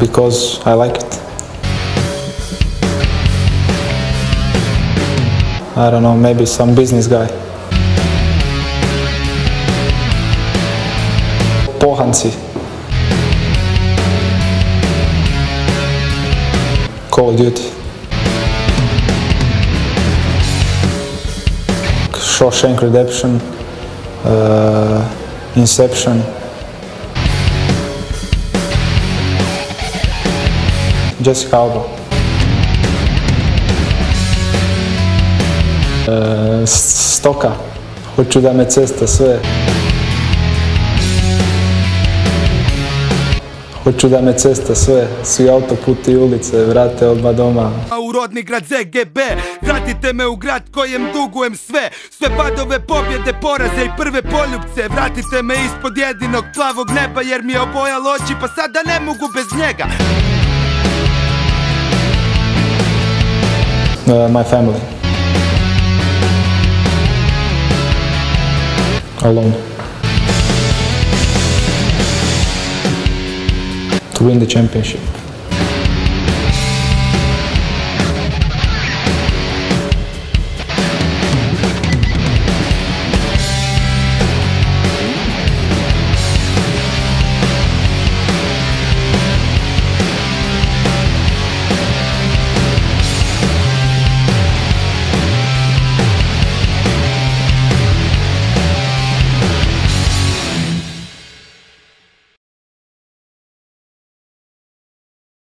because I like it. I don't know, maybe some business guy. Pohanci. Call of Duty. Shawshank Redemption, uh, Inception. Jessica Alba. E, stoka. Hoću da me cesta sve. Hoću da me cesta sve. Svi autoputi i ulice vrate odmah doma. A u rodni grad ZGB Vratite me u grad kojem dugujem sve Sve padove, pobjede, poraze i prve poljubce Vratite me ispod jedinog plavog neba Jer mi je obojalo oči pa sada ne mogu bez njega Uh, my family. Alone. To win the championship.